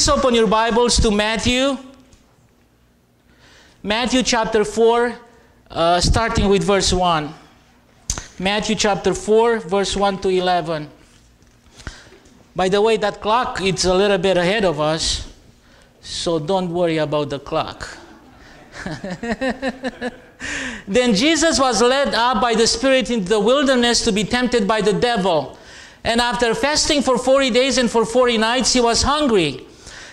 Please open your Bibles to Matthew. Matthew chapter 4, uh, starting with verse 1. Matthew chapter 4, verse 1 to 11. By the way, that clock, it's a little bit ahead of us, so don't worry about the clock. then Jesus was led up by the Spirit into the wilderness to be tempted by the devil. And after fasting for 40 days and for 40 nights, he was hungry.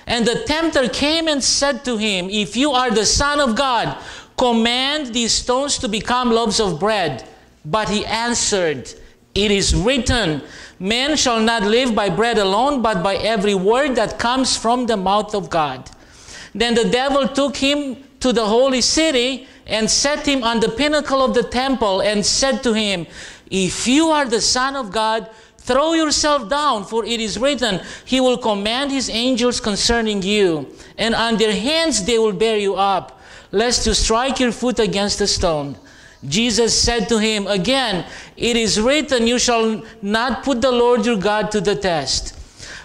And the tempter came and said to him, If you are the Son of God, command these stones to become loaves of bread. But he answered, It is written, Man shall not live by bread alone, but by every word that comes from the mouth of God. Then the devil took him to the holy city and set him on the pinnacle of the temple and said to him, If you are the Son of God, throw yourself down, for it is written, He will command His angels concerning you, and on their hands they will bear you up, lest you strike your foot against a stone. Jesus said to him again, It is written, You shall not put the Lord your God to the test.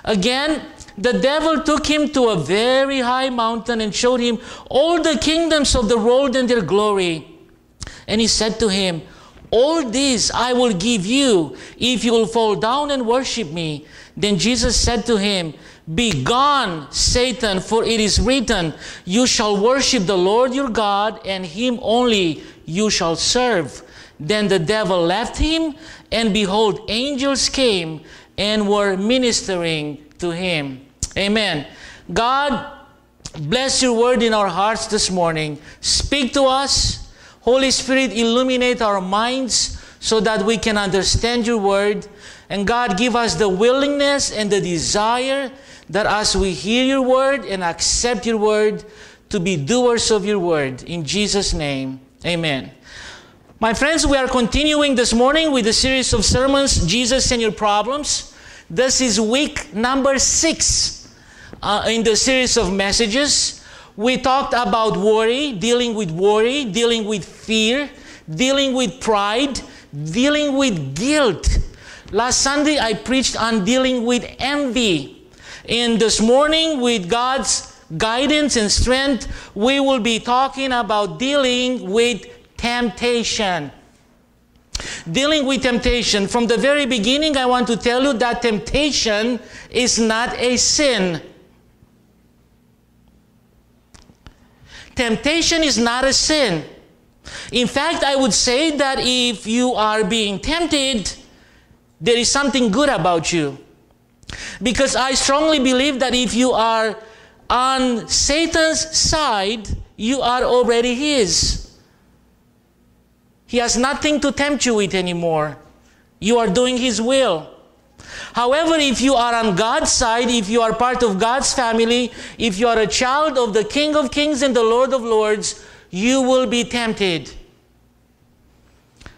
Again, the devil took him to a very high mountain and showed him all the kingdoms of the world and their glory. And he said to him, All this I will give you if you will fall down and worship me. Then Jesus said to him, Be gone, Satan, for it is written, You shall worship the Lord your God, and him only you shall serve. Then the devil left him, and behold, angels came and were ministering to him. Amen. God, bless your word in our hearts this morning. Speak to us. Holy Spirit, illuminate our minds so that we can understand your word. And God, give us the willingness and the desire that as we hear your word and accept your word, to be doers of your word. In Jesus' name, amen. My friends, we are continuing this morning with a series of sermons, Jesus and Your Problems. This is week number six uh, in the series of messages. We talked about worry, dealing with worry, dealing with fear, dealing with pride, dealing with guilt. Last Sunday, I preached on dealing with envy. And this morning, with God's guidance and strength, we will be talking about dealing with temptation. Dealing with temptation. From the very beginning, I want to tell you that temptation is not a sin. Temptation is not a sin. In fact, I would say that if you are being tempted, there is something good about you. Because I strongly believe that if you are on Satan's side, you are already his. He has nothing to tempt you with anymore. You are doing His will. However, if you are on God's side, if you are part of God's family, if you are a child of the King of Kings and the Lord of Lords, you will be tempted.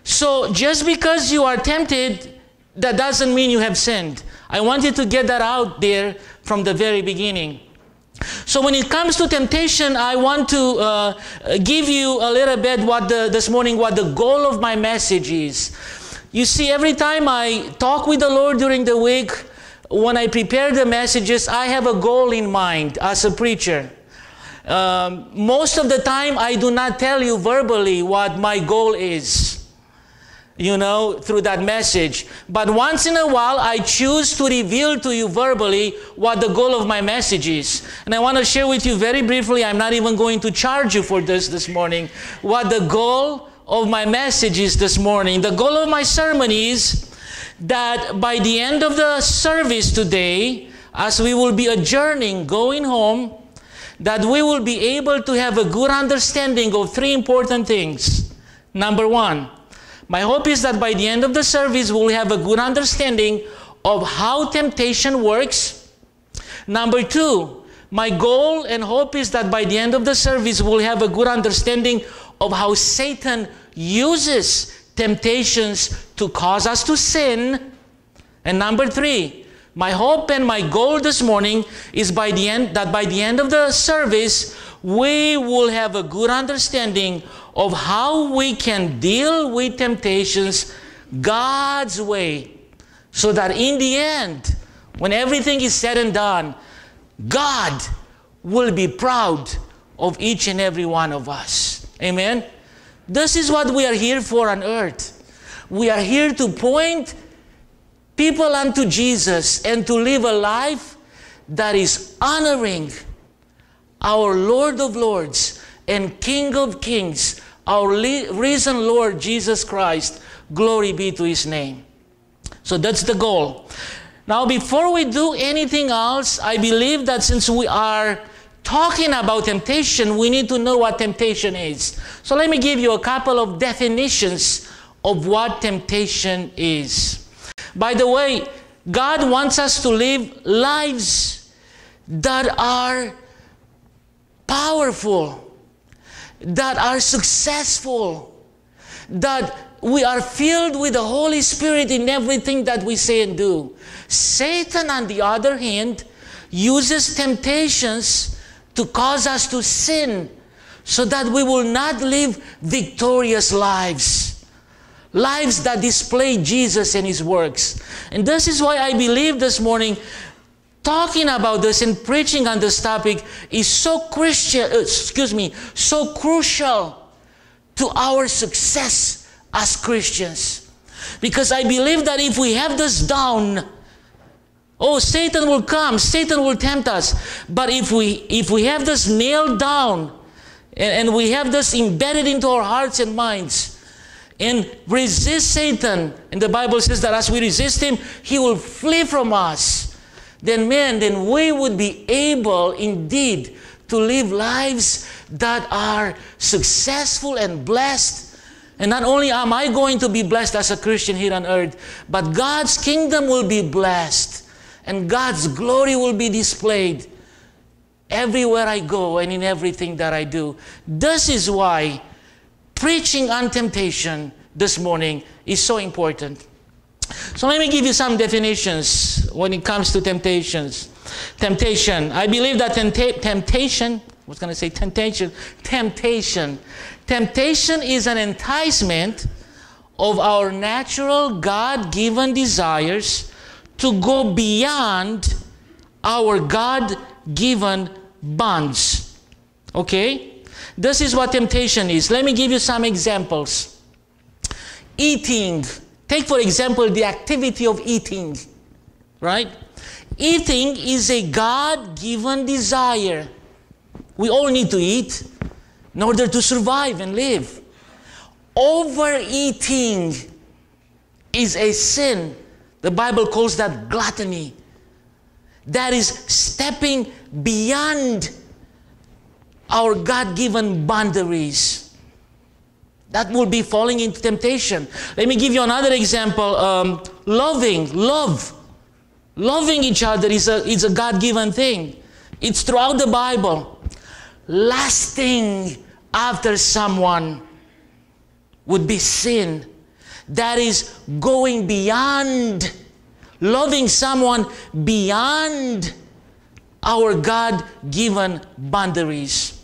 So, just because you are tempted, that doesn't mean you have sinned. I want you to get that out there from the very beginning. So when it comes to temptation, I want to uh, give you a little bit what the, this morning what the goal of my message is. You see, every time I talk with the Lord during the week, when I prepare the messages, I have a goal in mind as a preacher. Um, most of the time, I do not tell you verbally what my goal is you know, through that message. But once in a while, I choose to reveal to you verbally what the goal of my message is. And I want to share with you very briefly, I'm not even going to charge you for this this morning, what the goal of my messages this morning. The goal of my sermon is that by the end of the service today, as we will be adjourning, going home, that we will be able to have a good understanding of three important things. Number one, my hope is that by the end of the service, we'll have a good understanding of how temptation works. Number two, my goal and hope is that by the end of the service, we'll have a good understanding of how Satan uses temptations to cause us to sin. And number three, my hope and my goal this morning is by the end that by the end of the service, we will have a good understanding of how we can deal with temptations God's way so that in the end, when everything is said and done, God will be proud of each and every one of us. Amen? This is what we are here for on earth. We are here to point people unto Jesus and to live a life that is honoring our Lord of Lords and King of Kings, our risen Lord Jesus Christ. Glory be to his name. So that's the goal. Now, before we do anything else, I believe that since we are talking about temptation, we need to know what temptation is. So let me give you a couple of definitions of what temptation is. By the way, God wants us to live lives that are powerful, that are successful, that we are filled with the Holy Spirit in everything that we say and do. Satan, on the other hand, uses temptations to cause us to sin so that we will not live victorious lives. Lives that display Jesus and His works. And this is why I believe this morning talking about this and preaching on this topic is so Christian, uh, excuse me, so crucial to our success as Christians. Because I believe that if we have this down, oh, Satan will come, Satan will tempt us. But if we if we have this nailed down and, and we have this embedded into our hearts and minds, and resist Satan, and the Bible says that as we resist him, he will flee from us then man, then we would be able indeed to live lives that are successful and blessed. And not only am I going to be blessed as a Christian here on earth, but God's kingdom will be blessed and God's glory will be displayed everywhere I go and in everything that I do. This is why preaching on temptation this morning is so important. So let me give you some definitions when it comes to temptations. Temptation. I believe that tempta- temptation, I was going to say temptation, temptation. Temptation is an enticement of our natural God given desires to go beyond our God given bonds. Okay? This is what temptation is. Let me give you some examples. Eating Take, for example, the activity of eating, right? Eating is a God given desire. We all need to eat in order to survive and live. Overeating is a sin. The Bible calls that gluttony. That is stepping beyond our God given boundaries that will be falling into temptation. Let me give you another example. Um, loving, love. Loving each other is a, is a God given thing. It's throughout the Bible. Lasting after someone would be sin. That is going beyond, loving someone beyond our God given boundaries.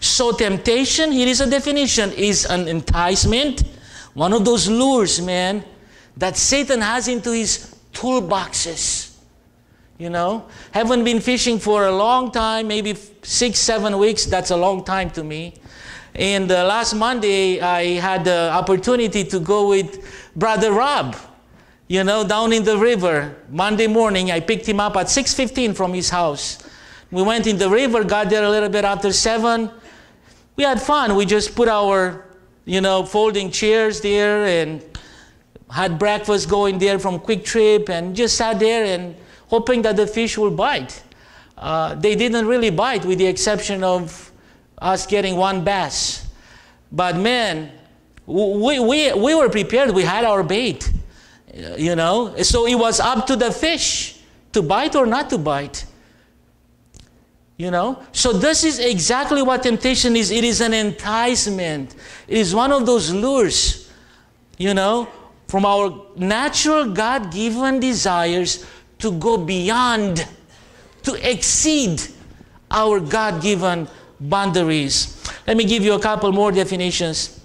So temptation, here is a definition, is an enticement, one of those lures, man, that Satan has into his toolboxes. You know, haven't been fishing for a long time, maybe six, seven weeks. That's a long time to me. And uh, last Monday, I had the opportunity to go with Brother Rob, you know, down in the river. Monday morning, I picked him up at 6.15 from his house. We went in the river, got there a little bit after 7 we had fun. We just put our, you know, folding chairs there and had breakfast going there from Kwik Trip and just sat there and hoping that the fish will bite. Uh, they didn't really bite with the exception of us getting one bass. But man, we, we, we were prepared. We had our bait, uh, you know. So it was up to the fish to bite or not to bite. You know? So this is exactly what temptation is. It is an enticement. It is one of those lures, you know, from our natural God-given desires to go beyond, to exceed our God-given boundaries. Let me give you a couple more definitions.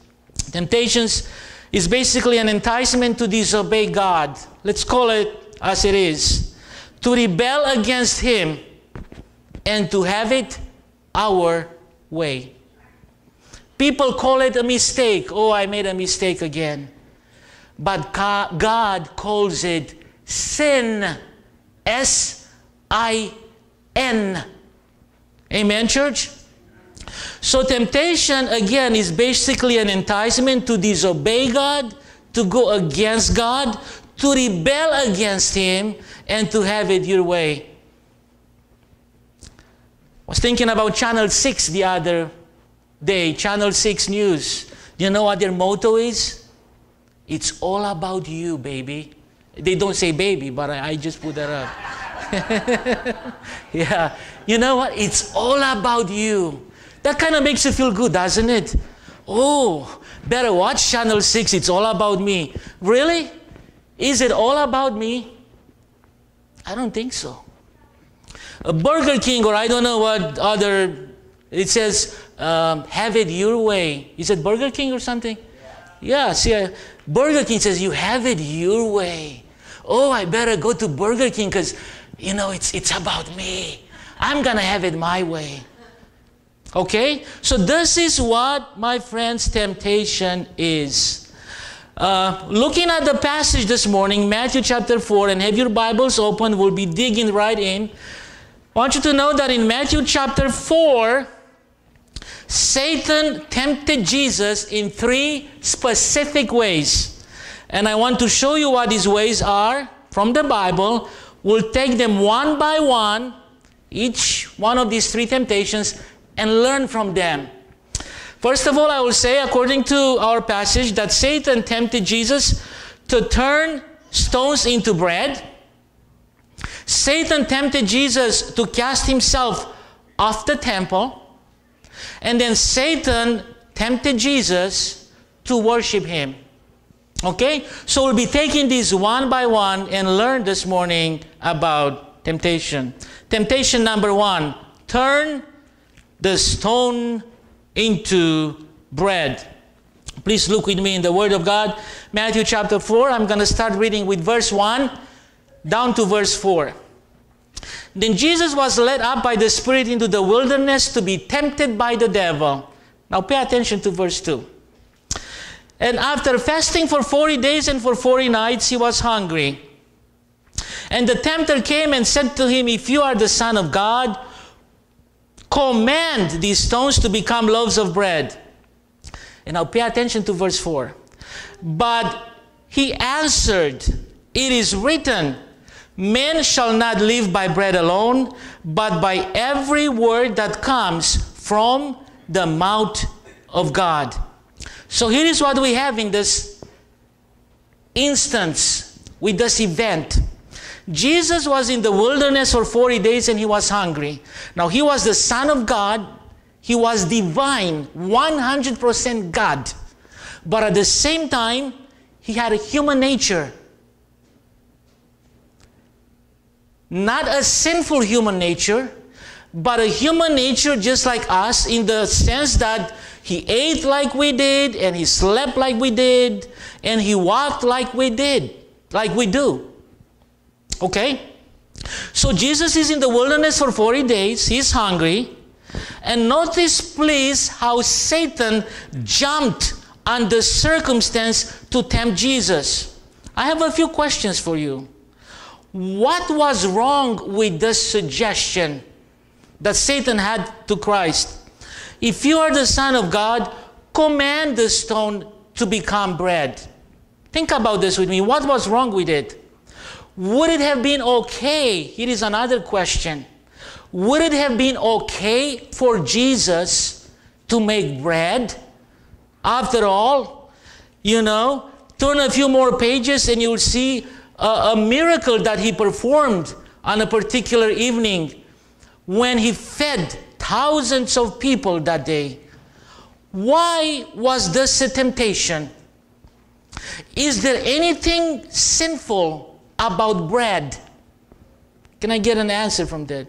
Temptations is basically an enticement to disobey God. Let's call it as it is. To rebel against Him and to have it our way. People call it a mistake. Oh, I made a mistake again. But God calls it sin. S I N. Amen, church? So, temptation, again, is basically an enticement to disobey God, to go against God, to rebel against Him, and to have it your way. I was thinking about Channel 6 the other day, Channel 6 News. Do you know what their motto is? It's all about you, baby. They don't say baby, but I, just put that up. yeah. You know what? It's all about you. That kind of makes you feel good, doesn't it? Oh, better watch Channel 6. It's all about me. Really? Is it all about me? I don't think so. A Burger King, or I don't know what other, it says, um, have it your way. Is it Burger King or something? Yeah, yeah see, uh, Burger King says, you have it your way. Oh, I better go to Burger King because, you know, it's, it's about me. I'm going to have it my way. Okay? So, this is what, my friends, temptation is. Uh, looking at the passage this morning, Matthew chapter 4, and have your Bibles open, we'll be digging right in. I want you to know that in Matthew chapter 4, Satan tempted Jesus in three specific ways. And I want to show you what these ways are from the Bible. We'll take them one by one, each one of these three temptations, and learn from them. First of all, I will say, according to our passage, that Satan tempted Jesus to turn stones into bread. Satan tempted Jesus to cast himself off the temple. And then Satan tempted Jesus to worship him. Okay? So we'll be taking these one by one and learn this morning about temptation. Temptation number one turn the stone into bread. Please look with me in the Word of God. Matthew chapter 4. I'm going to start reading with verse 1 down to verse 4. Then Jesus was led up by the Spirit into the wilderness to be tempted by the devil. Now pay attention to verse 2. And after fasting for 40 days and for 40 nights, he was hungry. And the tempter came and said to him, If you are the Son of God, command these stones to become loaves of bread. And now pay attention to verse 4. But he answered, It is written, Men shall not live by bread alone, but by every word that comes from the mouth of God. So here is what we have in this instance with this event. Jesus was in the wilderness for 40 days and he was hungry. Now, he was the Son of God, he was divine, 100% God. But at the same time, he had a human nature. Not a sinful human nature, but a human nature just like us in the sense that he ate like we did, and he slept like we did, and he walked like we did, like we do. Okay? So Jesus is in the wilderness for 40 days. He's hungry. And notice, please, how Satan jumped on the circumstance to tempt Jesus. I have a few questions for you. What was wrong with the suggestion that Satan had to Christ? If you are the Son of God, command the stone to become bread. Think about this with me. What was wrong with it? Would it have been okay? Here is another question. Would it have been okay for Jesus to make bread? After all, you know, turn a few more pages and you'll see a, a miracle that he performed on a particular evening when he fed thousands of people that day. Why was this a temptation? Is there anything sinful about bread? Can I get an answer from that?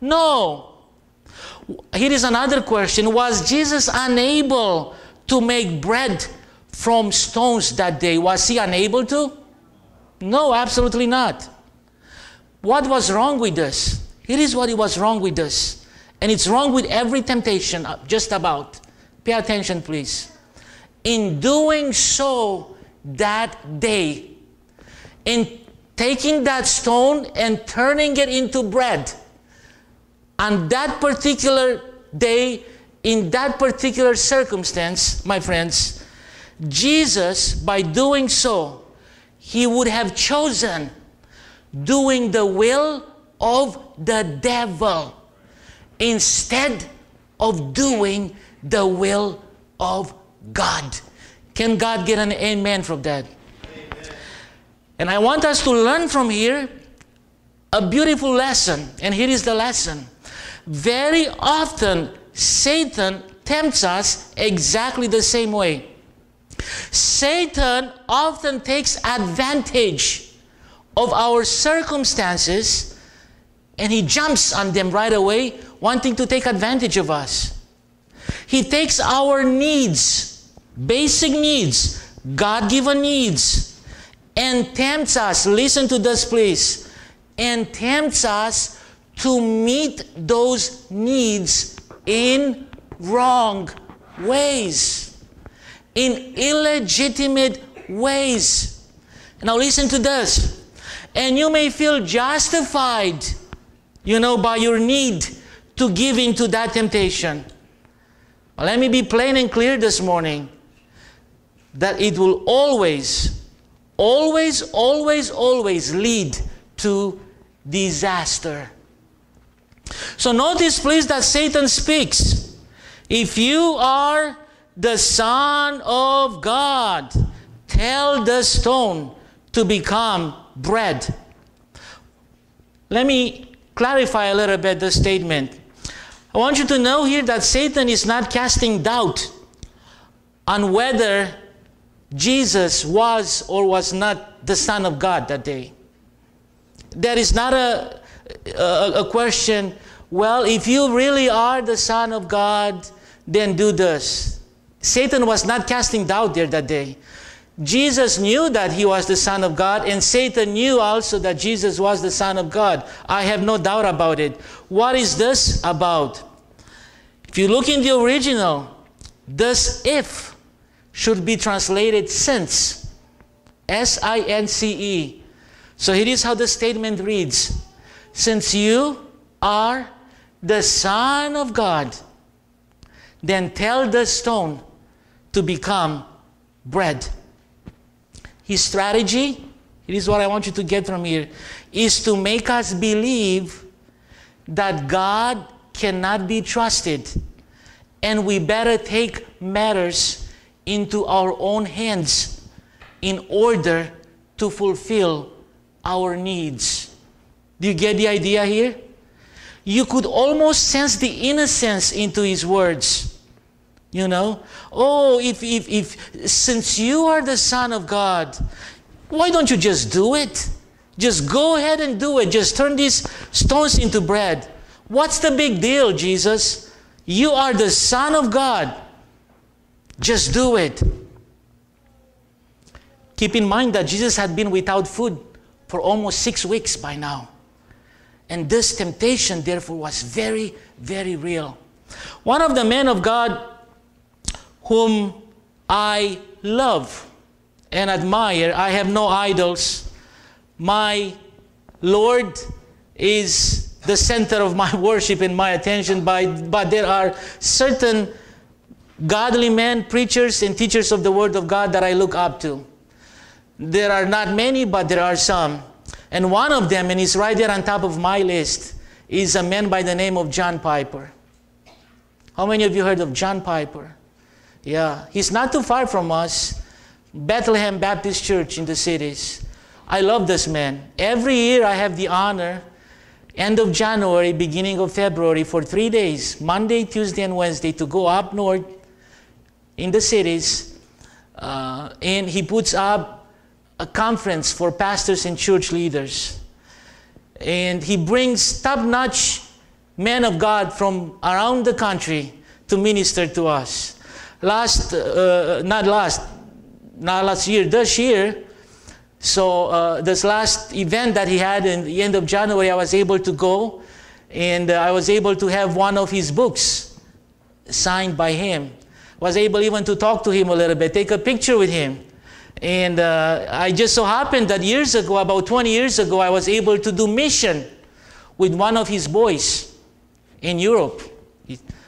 No. Here is another question Was Jesus unable to make bread from stones that day? Was he unable to? No, absolutely not. What was wrong with us? Here is what it was wrong with us. And it's wrong with every temptation, uh, just about. Pay attention, please. In doing so that day, in taking that stone and turning it into bread, on that particular day, in that particular circumstance, my friends, Jesus, by doing so, he would have chosen doing the will of the devil instead of doing the will of God. Can God get an amen from that? And I want us to learn from here a beautiful lesson. And here is the lesson. Very often, Satan tempts us exactly the same way. Satan often takes advantage of our circumstances and he jumps on them right away, wanting to take advantage of us. He takes our needs, basic needs, God given needs, and tempts us, listen to this please, and tempts us to meet those needs in wrong ways, in illegitimate ways. Now, listen to this. And you may feel justified, you know, by your need to give in to that temptation. Let me be plain and clear this morning that it will always, always, always, always lead to disaster. So notice, please, that Satan speaks. If you are the Son of God, tell the stone to become bread. Let me clarify a little bit the statement. I want you to know here that Satan is not casting doubt on whether Jesus was or was not the Son of God that day. There is not a, a, a question, well, if you really are the Son of God, then do this. Satan was not casting doubt there that day. Jesus knew that he was the Son of God, and Satan knew also that Jesus was the Son of God. I have no doubt about it. What is this about? If you look in the original, this if should be translated since. S I N C E. So here is how the statement reads Since you are the Son of God, then tell the stone to become bread. His strategy, it is what I want you to get from here, is to make us believe that God cannot be trusted and we better take matters into our own hands in order to fulfill our needs. Do you get the idea here? You could almost sense the innocence into his words. You know? Oh, if, if, if, since you are the Son of God, why don't you just do it? Just go ahead and do it. Just turn these stones into bread. What's the big deal, Jesus? You are the Son of God. Just do it. Keep in mind that Jesus had been without food for almost six weeks by now. And this temptation, therefore, was very, very real. One of the men of God whom I love and admire. I have no idols. My Lord is the center of my worship and my attention, but, but there are certain godly men, preachers, and teachers of the Word of God that I look up to. There are not many, but there are some. And one of them, and he's right there on top of my list, is a man by the name of John Piper. How many of you heard of John Piper? Yeah, he's not too far from us. Bethlehem Baptist Church in the cities. I love this man. Every year I have the honor, end of January, beginning of February, for three days, Monday, Tuesday, and Wednesday, to go up north in the cities. Uh, and he puts up a conference for pastors and church leaders. And he brings top notch men of God from around the country to minister to us last, uh, not last, not last year, this year. So uh, this last event that he had in the end of January, I was able to go. And uh, I was able to have one of his books signed by him. Was able even to talk to him a little bit, take a picture with him. And uh, I just so happened that years ago, about 20 years ago, I was able to do mission with one of his boys in Europe.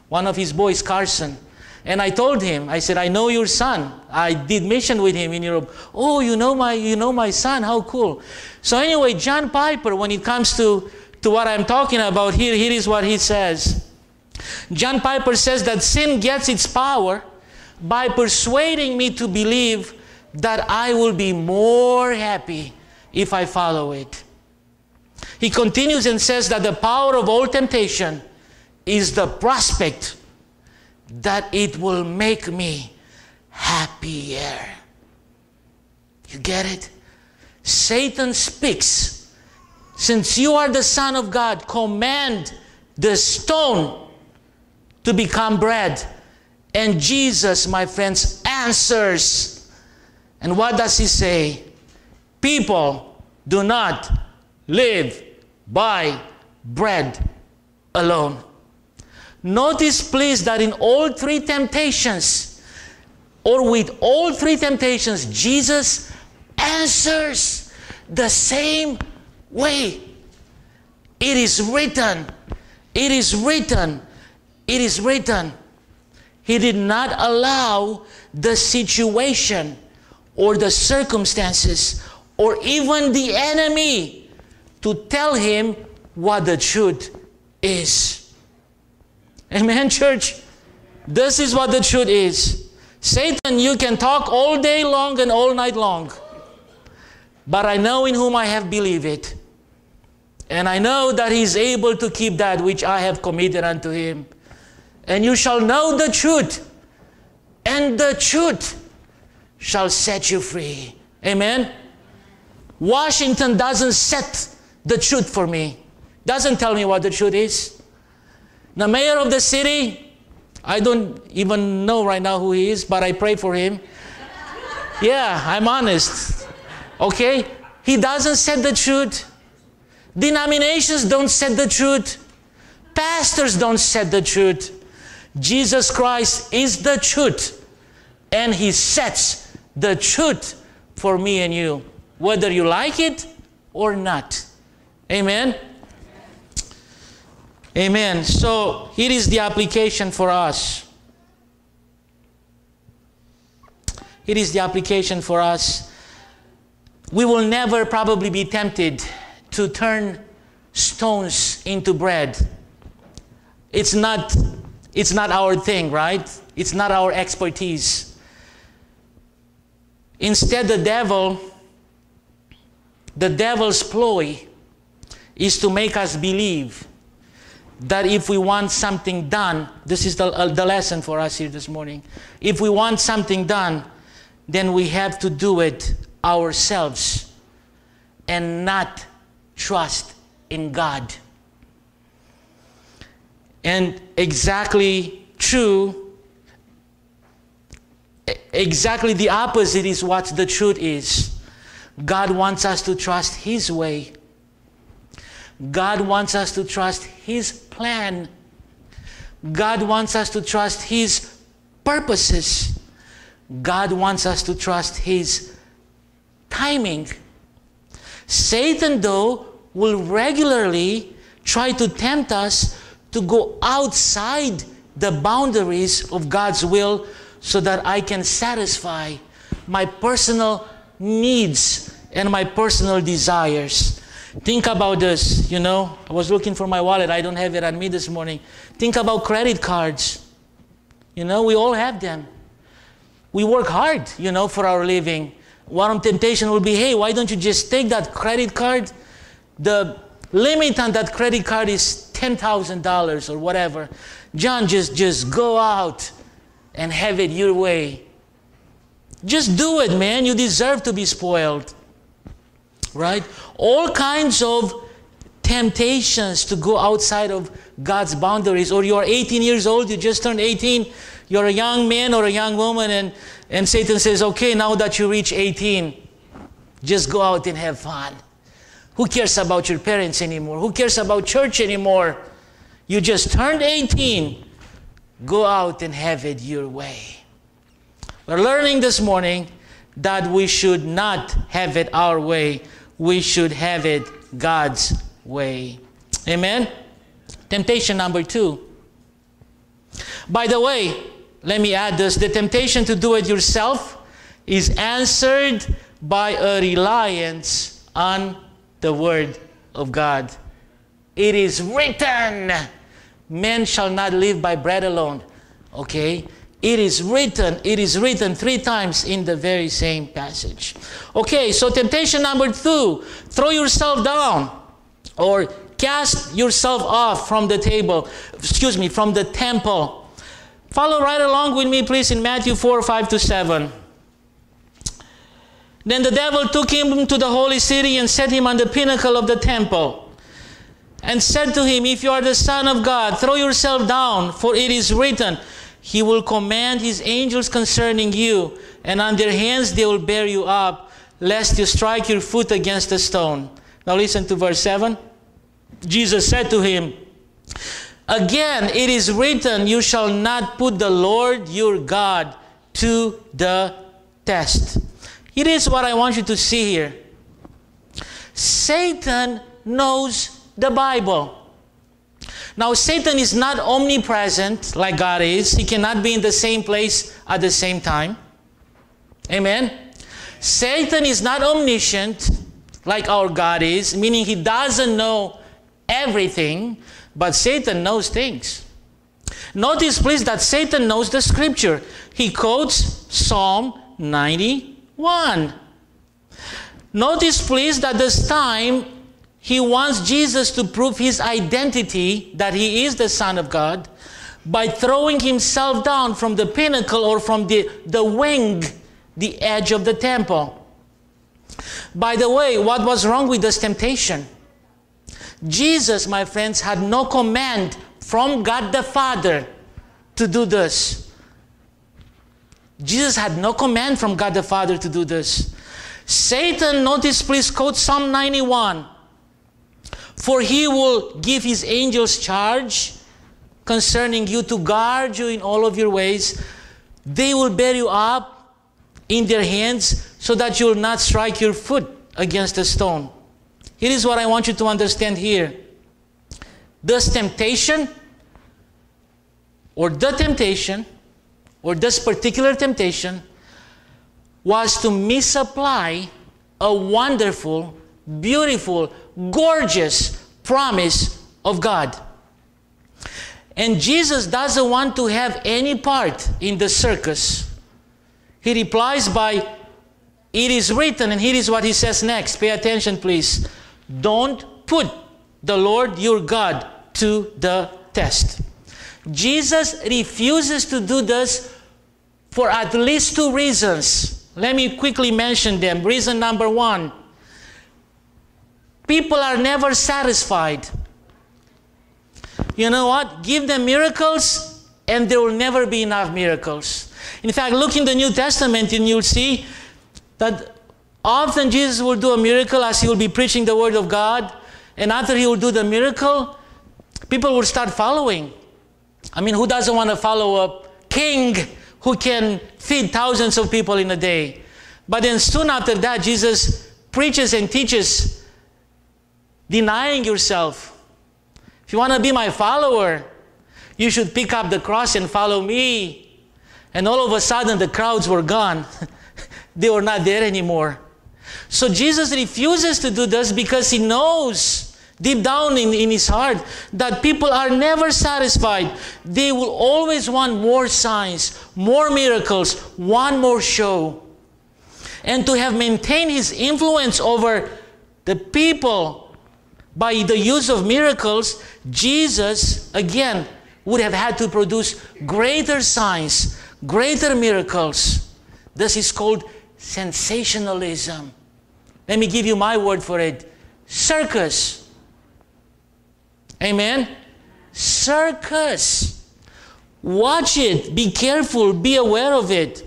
One of his boys, Carson. And I told him, I said, I know your son. I did mission with him in Europe. Oh, you know my, you know my son. How cool. So anyway, John Piper, when it comes to, to what I'm talking about here, here is what he says. John Piper says that sin gets its power by persuading me to believe that I will be more happy if I follow it. He continues and says that the power of all temptation is the prospect that it will make me happier. You get it? Satan speaks. Since you are the Son of God, command the stone to become bread. And Jesus, my friends, answers. And what does he say? People do not live by bread alone. Notice, please, that in all three temptations, or with all three temptations, Jesus answers the same way. It is written, it is written, it is written. He did not allow the situation or the circumstances or even the enemy to tell him what the truth is. Amen, church? This is what the truth is. Satan, you can talk all day long and all night long. But I know in whom I have believed. And I know that he is able to keep that which I have committed unto him. And you shall know the truth, and the truth shall set you free. Amen. Washington doesn't set the truth for me. Doesn't tell me what the truth is. The mayor of the city, I don't even know right now who he is, but I pray for him. yeah, I'm honest. Okay? He doesn't set the truth. Denominations don't set the truth. Pastors don't set the truth. Jesus Christ is the truth, and He sets the truth for me and you, whether you like it or not. Amen. Amen. So here is the application for us. Here is the application for us. We will never probably be tempted to turn stones into bread. It's not, it's not our thing, right? It's not our expertise. Instead, the devil, the devil's ploy is to make us believe that if we want something done, this is the, uh, the lesson for us here this morning. If we want something done, then we have to do it ourselves and not trust in God. And exactly true, exactly the opposite is what the truth is. God wants us to trust His way. God wants us to trust His plan. God wants us to trust His purposes. God wants us to trust His timing. Satan, though, will regularly try to tempt us to go outside the boundaries of God's will so that I can satisfy my personal needs and my personal desires. Think about this, you know. I was looking for my wallet. I don't have it on me this morning. Think about credit cards. You know, we all have them. We work hard, you know, for our living. One temptation will be, hey, why don't you just take that credit card? The limit on that credit card is $10,000 or whatever. John, just, just go out and have it your way. Just do it, man. You deserve to be spoiled right? All kinds of temptations to go outside of God's boundaries. Or you're 18 years old, you just turned 18, you're a young man or a young woman, and, and Satan says, okay, now that you reach 18, just go out and have fun. Who cares about your parents anymore? Who cares about church anymore? You just turned 18. Go out and have it your way. We're learning this morning that we should not have it our way. We should have it God's way. Amen? Temptation number two. By the way, let me add this the temptation to do it yourself is answered by a reliance on the Word of God. It is written, men shall not live by bread alone. Okay? It is written, it is written three times in the very same passage. Okay, so temptation number two throw yourself down or cast yourself off from the table, excuse me, from the temple. Follow right along with me, please, in Matthew 4 5 to 7. Then the devil took him to the holy city and set him on the pinnacle of the temple and said to him, If you are the Son of God, throw yourself down, for it is written, He will command His angels concerning you, and on their hands they will bear you up, lest you strike your foot against a stone. Now listen to verse 7. Jesus said to him, Again, it is written, You shall not put the Lord your God to the test. It is what I want you to see here. Satan knows the Bible. Now, Satan is not omnipresent like God is. He cannot be in the same place at the same time. Amen. Satan is not omniscient like our God is, meaning he doesn't know everything, but Satan knows things. Notice, please, that Satan knows the scripture. He quotes Psalm 90 one. Notice, please, that this time he wants Jesus to prove his identity that he is the Son of God by throwing himself down from the pinnacle or from the, the wing, the edge of the temple. By the way, what was wrong with this temptation? Jesus, my friends, had no command from God the Father to do this. Jesus had no command from God the Father to do this. Satan, notice please, quote Psalm 91. For he will give his angels charge concerning you to guard you in all of your ways. They will bear you up in their hands so that you will not strike your foot against a stone. Here is what I want you to understand here. This temptation, or the temptation, or this particular temptation was to misapply a wonderful, beautiful, gorgeous promise of God. And Jesus doesn't want to have any part in the circus. He replies by, It is written, and here is what he says next. Pay attention, please. Don't put the Lord your God to the test. Jesus refuses to do this for at least two reasons. Let me quickly mention them. Reason number one people are never satisfied. You know what? Give them miracles, and there will never be enough miracles. In fact, look in the New Testament, and you'll see that often Jesus will do a miracle as he will be preaching the Word of God, and after he will do the miracle, people will start following. I mean, who doesn't want to follow a king who can feed thousands of people in a day. But then soon after that, Jesus preaches and teaches denying yourself. If you want to be my follower, you should pick up the cross and follow me. And all of a sudden, the crowds were gone. they were not there anymore. So Jesus refuses to do this because he knows deep down in, in his heart that people are never satisfied. They will always want more signs, more miracles, one more show. And to have maintained his influence over the people by the use of miracles, Jesus, again, would have had to produce greater signs, greater miracles. This is called sensationalism. Let me give you my word for it circus. Amen? Circus. Watch it. Be careful. Be aware of it.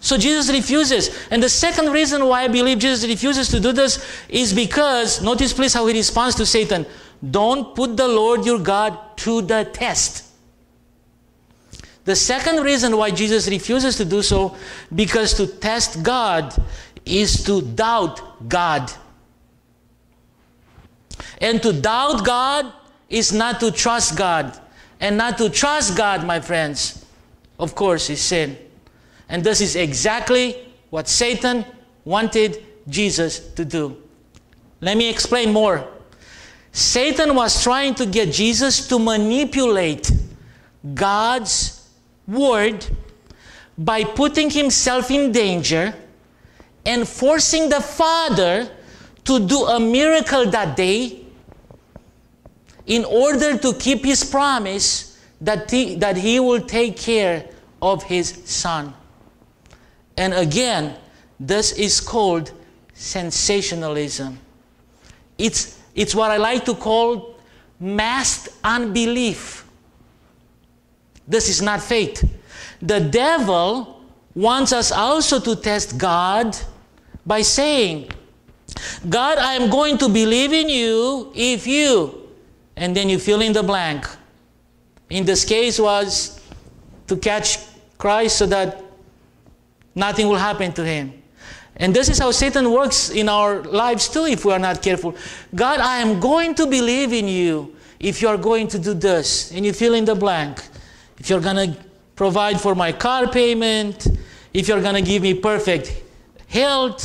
So Jesus refuses. And the second reason why I believe Jesus refuses to do this is because, notice please how he responds to Satan don't put the Lord your God to the test. The second reason why Jesus refuses to do so, because to test God is to doubt God. And to doubt God is not to trust God. And not to trust God, my friends, of course, is sin. And this is exactly what Satan wanted Jesus to do. Let me explain more. Satan was trying to get Jesus to manipulate God's word by putting himself in danger and forcing the Father to do a miracle that day in order to keep his promise that he, that he will take care of his son. And again, this is called sensationalism. It's, it's what I like to call masked unbelief. This is not faith. The devil wants us also to test God by saying, God, I am going to believe in you if you and then you fill in the blank. In this case was to catch Christ so that nothing will happen to him. And this is how Satan works in our lives too if we are not careful. God, I am going to believe in you if you are going to do this. And you fill in the blank. If you're going to provide for my car payment, if you're going to give me perfect health,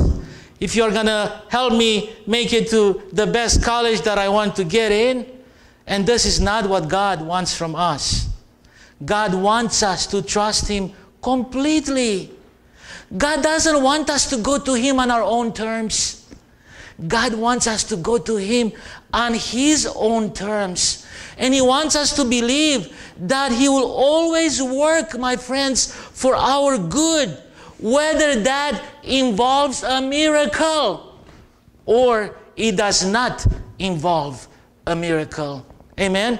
if you're going to help me make it to the best college that I want to get in, and this is not what God wants from us. God wants us to trust Him completely. God doesn't want us to go to Him on our own terms. God wants us to go to Him on His own terms. And He wants us to believe that He will always work, my friends, for our good, whether that involves a miracle or it does not involve a miracle. Amen?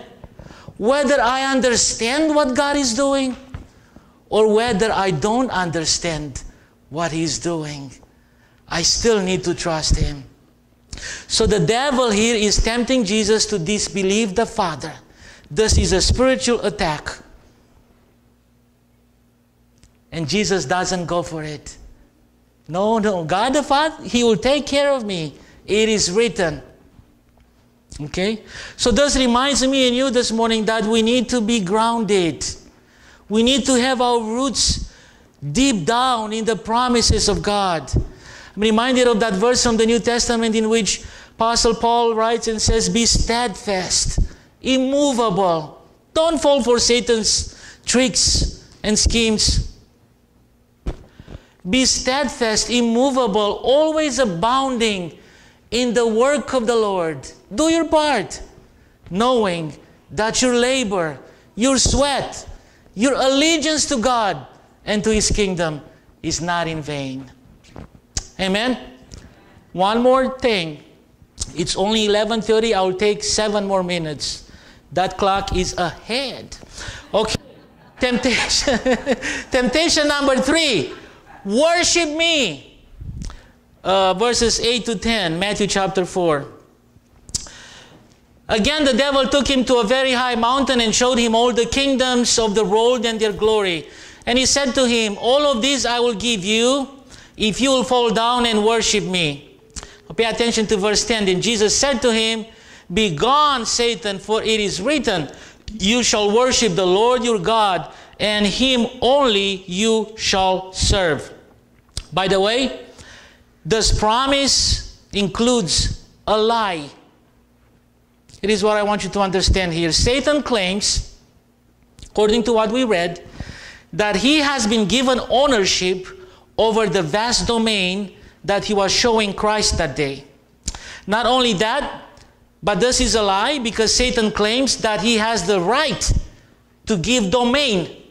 Whether I understand what God is doing or whether I don't understand what He's doing, I still need to trust Him. So the devil here is tempting Jesus to disbelieve the Father. This is a spiritual attack. And Jesus doesn't go for it. No, no. God the Father, He will take care of me. It is written. Okay? So this reminds me and you this morning that we need to be grounded. We need to have our roots deep down in the promises of God. I'm reminded of that verse from the New Testament in which Apostle Paul writes and says, Be steadfast, immovable. Don't fall for Satan's tricks and schemes. Be steadfast, immovable, always abounding in the work of the Lord. Do your part, knowing that your labor, your sweat, your allegiance to God and to His kingdom is not in vain. Amen. One more thing. It's only 11:30. I will take 7 more minutes. That clock is ahead. Okay. Temptation. Temptation number 3. Worship me. Uh, verses 8 to 10, Matthew chapter 4. Again, the devil took him to a very high mountain and showed him all the kingdoms of the world and their glory. And he said to him, All of these I will give you if you will fall down and worship me. Pay attention to verse 10. Then Jesus said to him, Be gone, Satan, for it is written, You shall worship the Lord your God, and him only you shall serve. By the way, this promise includes a lie. It is what I want you to understand here. Satan claims, according to what we read, that he has been given ownership over the vast domain that he was showing Christ that day. Not only that, but this is a lie because Satan claims that he has the right to give domain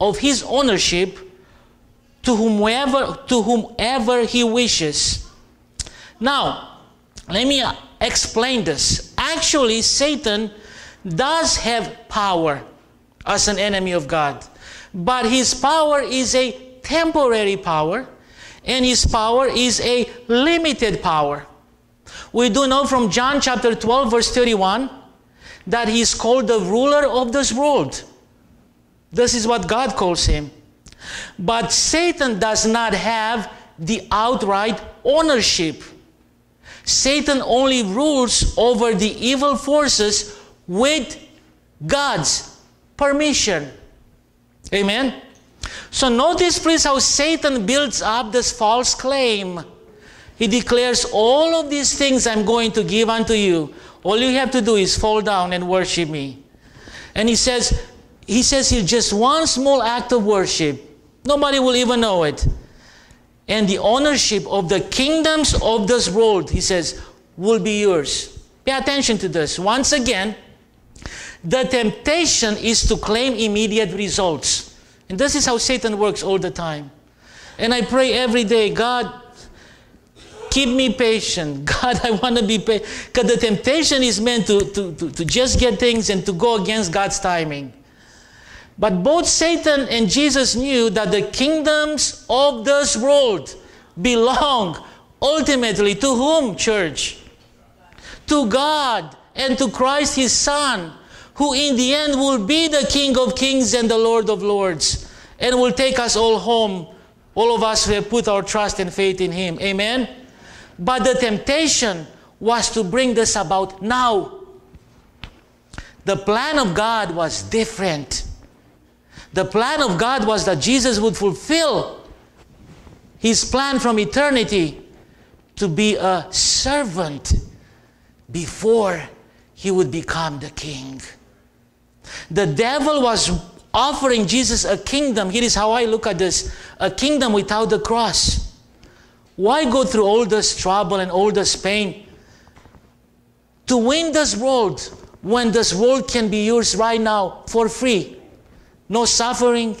of his ownership to whomever to whomever he wishes. Now, let me uh, explain this. Actually, Satan does have power as an enemy of God. But his power is a temporary power, and his power is a limited power. We do know from John chapter 12, verse 31, that he is called the ruler of this world. This is what God calls him. But Satan does not have the outright ownership. Satan only rules over the evil forces with God's permission. Amen? So notice, please, how Satan builds up this false claim. He declares, All of these things I'm going to give unto you. All you have to do is fall down and worship me. And he says, he says here just one small act of worship. Nobody will even know it. And the ownership of the kingdoms of this world, he says, will be yours. Pay attention to this. Once again, the temptation is to claim immediate results. And this is how Satan works all the time. And I pray every day, God, keep me patient. God, I want to be patient. Because the temptation is meant to, to, to, to just get things and to go against God's timing. But both Satan and Jesus knew that the kingdoms of this world belong ultimately to whom, church? To God and to Christ his Son, who in the end will be the King of kings and the Lord of lords, and will take us all home, all of us who have put our trust and faith in him. Amen? But the temptation was to bring this about now. The plan of God was different. The plan of God was that Jesus would fulfill his plan from eternity to be a servant before he would become the king. The devil was offering Jesus a kingdom. Here is how I look at this a kingdom without the cross. Why go through all this trouble and all this pain to win this world when this world can be yours right now for free? No suffering,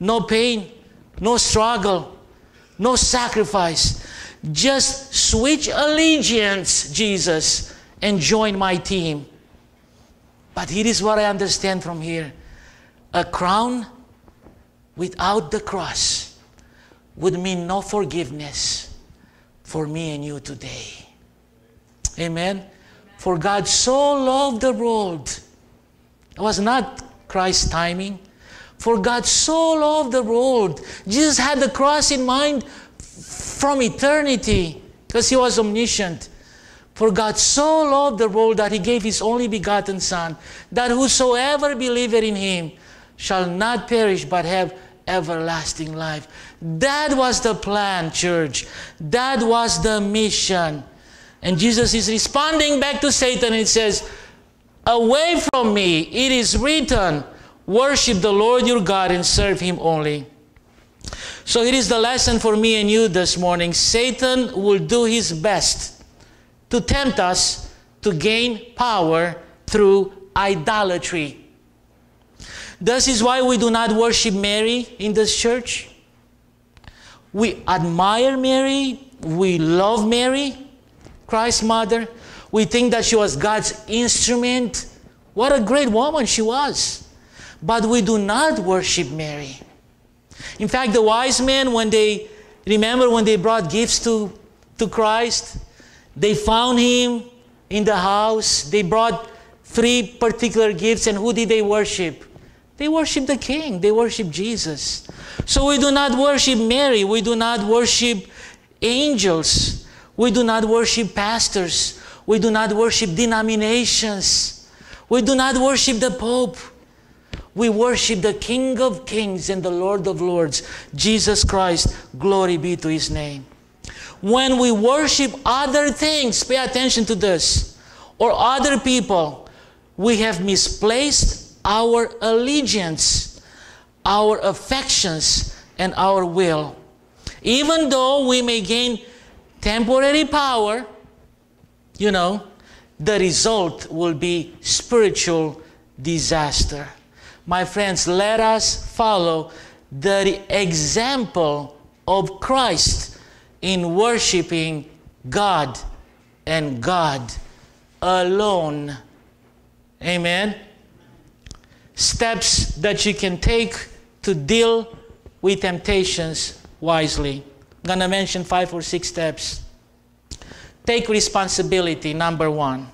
no pain, no struggle, no sacrifice. Just switch allegiance, Jesus, and join my team. But here is what I understand from here a crown without the cross would mean no forgiveness for me and you today. Amen. For God so loved the world. It was not Christ's timing. For God so loved the world. Jesus had the cross in mind from eternity because he was omniscient. For God so loved the world that he gave his only begotten Son, that whosoever believeth in him shall not perish but have everlasting life. That was the plan, church. That was the mission. And Jesus is responding back to Satan and says, Away from me, it is written, Worship the Lord your God and serve him only. So it is the lesson for me and you this morning. Satan will do his best to tempt us to gain power through idolatry. This is why we do not worship Mary in this church. We admire Mary, we love Mary, Christ's mother. We think that she was God's instrument. What a great woman she was. But we do not worship Mary. In fact, the wise men, when they remember when they brought gifts to, to Christ, they found him in the house. They brought three particular gifts, and who did they worship? They worship the King, they worship Jesus. So we do not worship Mary, we do not worship angels, we do not worship pastors, we do not worship denominations, we do not worship the Pope. We worship the King of Kings and the Lord of Lords, Jesus Christ. Glory be to His name. When we worship other things, pay attention to this, or other people, we have misplaced our allegiance, our affections, and our will. Even though we may gain temporary power, you know, the result will be spiritual disaster. My friends, let us follow the example of Christ in worshiping God and God alone. Amen. Steps that you can take to deal with temptations wisely. I'm going to mention five or six steps. Take responsibility, number one.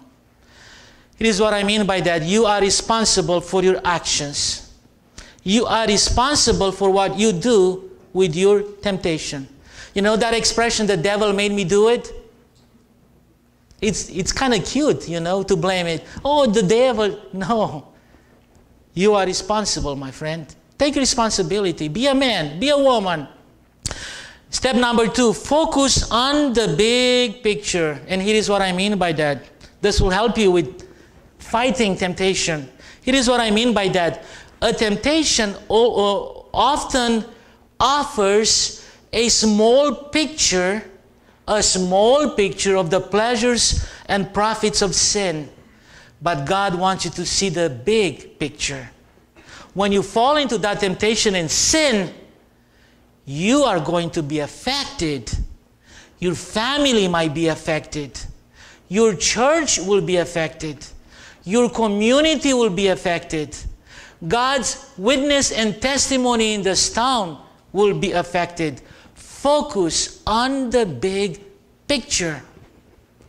It is what I mean by that. You are responsible for your actions. You are responsible for what you do with your temptation. You know that expression, the devil made me do it? It's, it's kind of cute, you know, to blame it. Oh, the devil. No. You are responsible, my friend. Take responsibility. Be a man, be a woman. Step number two focus on the big picture. And here is what I mean by that. This will help you with fighting temptation. Here is what I mean by that. A temptation often offers a small picture, a small picture of the pleasures and profits of sin. But God wants you to see the big picture. When you fall into that temptation and sin, you are going to be affected. Your family might be affected. Your church will be affected. Your community will be affected. God's witness and testimony in this town will be affected. Focus on the big picture.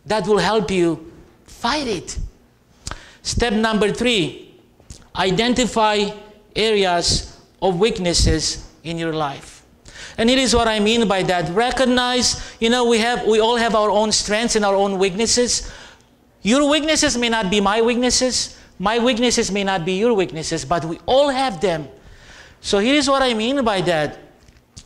That will help you fight it. Step number three identify areas of weaknesses in your life. And it is what I mean by that. Recognize, you know, we have we all have our own strengths and our own weaknesses. Your weaknesses may not be my weaknesses. My weaknesses may not be your weaknesses, but we all have them. So here is what I mean by that.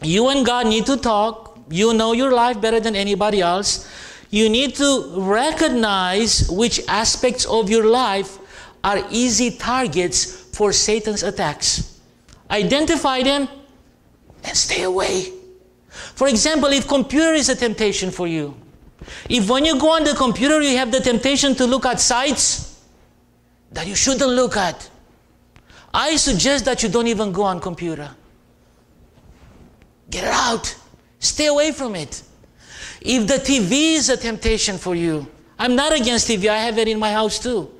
You and God need to talk. You know your life better than anybody else. You need to recognize which aspects of your life are easy targets for Satan's attacks. Identify them and stay away. For example, if computer is a temptation for you, if when you go on the computer you have the temptation to look at sites that you shouldn't look at, I suggest that you don't even go on computer. Get it out. Stay away from it. If the TV is a temptation for you, I'm not against TV, I have it in my house too.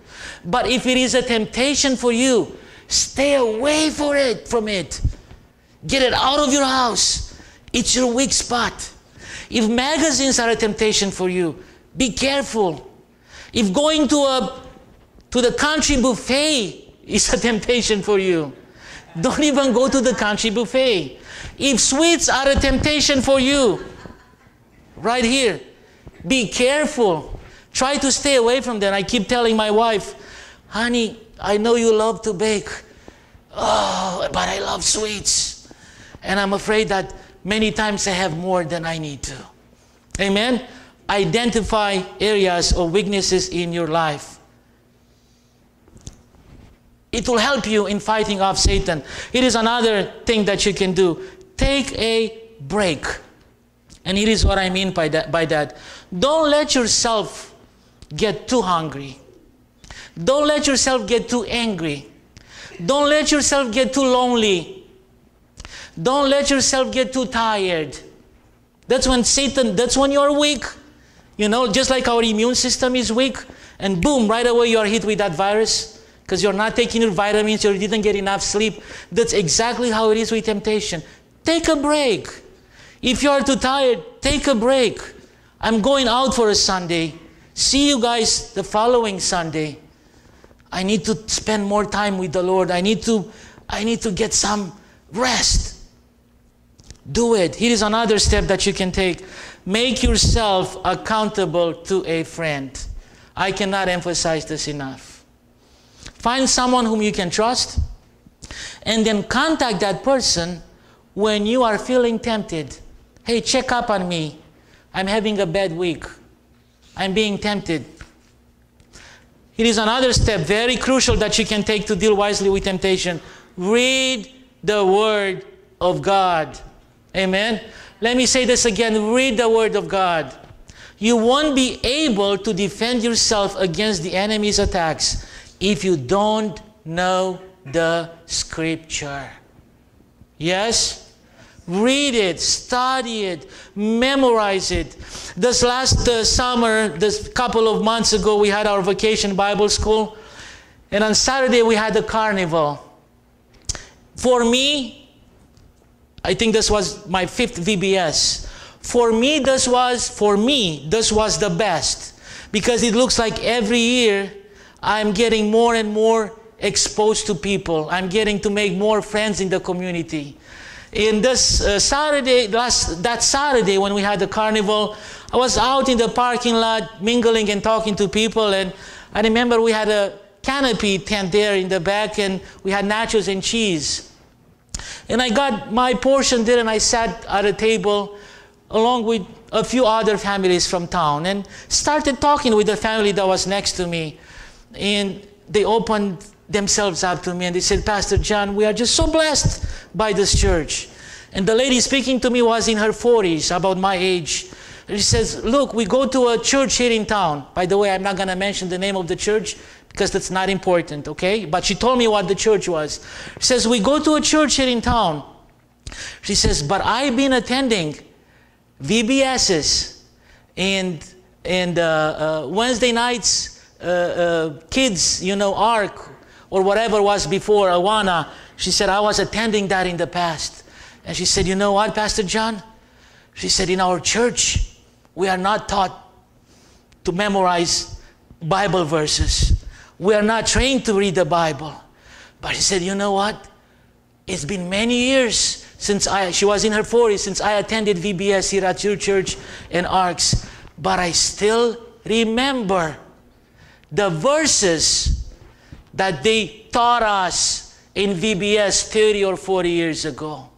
But if it is a temptation for you, stay away for it from it. Get it out of your house. It's your weak spot. If magazines are a temptation for you, be careful. If going to a to the country buffet is a temptation for you, don't even go to the country buffet. If sweets are a temptation for you, right here, be careful. Try to stay away from them. I keep telling my wife, honey, I know you love to bake. Oh, but I love sweets. And I'm afraid that many times I have more than I need to. Amen? Identify areas of weaknesses in your life. It will help you in fighting off Satan. It is another thing that you can do. Take a break. And it is what I mean by that, by that. Don't let yourself get too hungry. Don't let yourself get too angry. Don't let yourself get too lonely. Don't let yourself get too tired. That's when Satan, that's when you're weak. You know, just like our immune system is weak, and boom, right away you are hit with that virus because you're not taking your vitamins, you didn't get enough sleep. That's exactly how it is with temptation. Take a break. If you are too tired, take a break. I'm going out for a Sunday. See you guys the following Sunday. I need to spend more time with the Lord. I need to I need to get some rest. Do it. Here is another step that you can take. Make yourself accountable to a friend. I cannot emphasize this enough. Find someone whom you can trust and then contact that person when you are feeling tempted. Hey, check up on me. I'm having a bad week. I'm being tempted. It is another step, very crucial, that you can take to deal wisely with temptation. Read the Word of God. Amen. Let me say this again read the Word of God. You won't be able to defend yourself against the enemy's attacks if you don't know the Scripture. Yes? Read it, study it, memorize it. This last uh, summer, this couple of months ago, we had our vacation Bible school. And on Saturday, we had the carnival. For me, I think this was my fifth VBS. For me, this was, for me, this was the best. Because it looks like every year I'm getting more and more exposed to people. I'm getting to make more friends in the community. In this uh, Saturday, last that Saturday when we had the carnival, I was out in the parking lot mingling and talking to people, and I remember we had a canopy tent there in the back, and we had nachos and cheese. And I got my portion there, and I sat at a table along with a few other families from town, and started talking with the family that was next to me. And they opened themselves up to me and they said, Pastor John, we are just so blessed by this church. And the lady speaking to me was in her 40s, about my age. She says, Look, we go to a church here in town. By the way, I'm not going to mention the name of the church because that's not important, okay? But she told me what the church was. She says, We go to a church here in town. She says, But I've been attending VBSs and, and uh, uh, Wednesday nights, uh, uh kids, you know, ARC or whatever was before Awana. She said, I was attending that in the past. And she said, You know what, Pastor John? She said, In our church, we are not taught to memorize Bible verses. We are not trained to read the Bible. But he said, You know what? It's been many years since I, she was in her 40s, since I attended VBS here at your church and ARCS. But I still remember the verses that they taught us in VBS 30 or 40 years ago.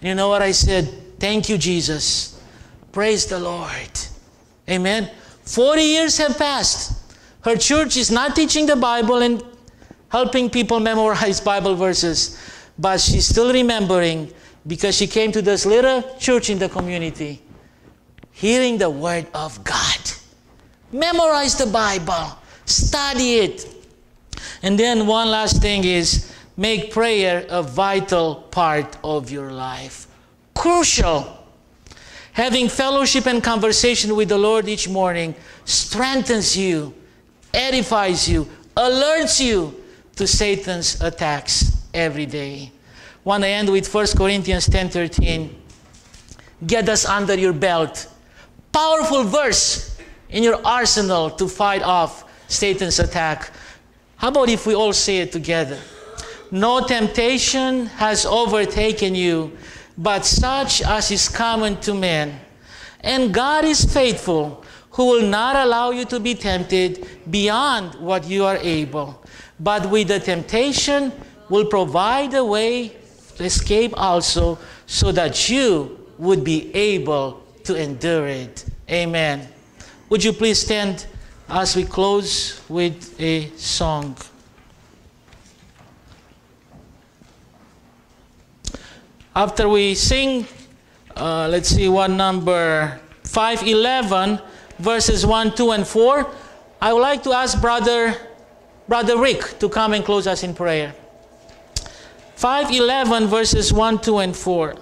You know what I said? Thank you, Jesus. Praise the Lord. Amen. 40 years have passed. Her church is not teaching the Bible and helping people memorize Bible verses, but she's still remembering because she came to this little church in the community, hearing the Word of God. Memorize the Bible, study it, and then one last thing is make prayer a vital part of your life. Crucial. Having fellowship and conversation with the Lord each morning strengthens you, edifies you, alerts you to Satan's attacks every day. Want to end with 1 Corinthians 10:13. Get us under your belt. Powerful verse in your arsenal to fight off Satan's attack. How about if we all say it together? No temptation has overtaken you, but such as is common to men. And God is faithful, who will not allow you to be tempted beyond what you are able, but with the temptation will provide a way to escape also, so that you would be able to endure it. Amen. Would you please stand? as we close with a song. After we sing, uh, let's see what number 511, verses 1, 2, and 4, I would like to ask Brother, Brother Rick to come and close us in prayer. 511, verses 1, 2, and 4.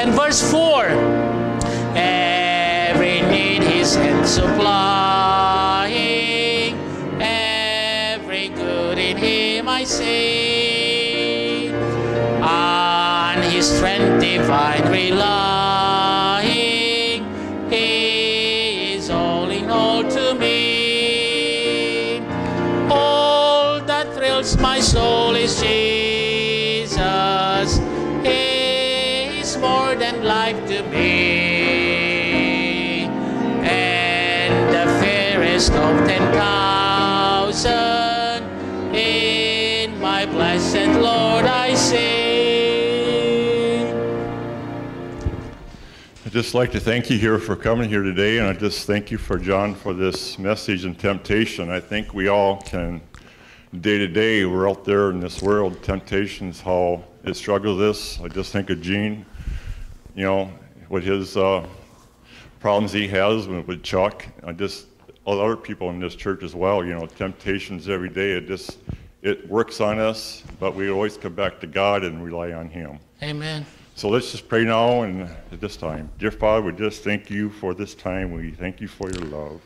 And verse 4 Every need his hand supplying, every good in him I see. On his strength divine relying, I'd just like to thank you here for coming here today, and I just thank you for John for this message and temptation. I think we all can, day to day, we're out there in this world, temptations, how it struggles us. I just think of Gene, you know, with his uh, problems he has with, Chuck. I just, other people in this church as well, you know, temptations every day. It just, it works on us, but we always come back to God and rely on Him. Amen. So let's just pray now and at this time. Dear Father, we just thank you for this time. We thank you for your love.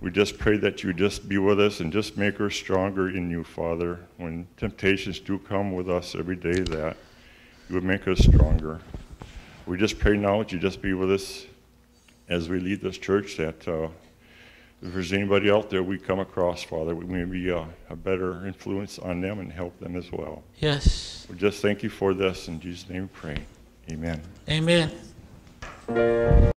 We just pray that you just be with us and just make us stronger in you, Father. When temptations do come with us every day, that you would make us stronger. We just pray now that you just be with us as we lead this church, that uh, if there's anybody out there we come across, Father, we may be uh, a better influence on them and help them as well. Yes. We just thank you for this. In Jesus' name we pray. Amen. Amen.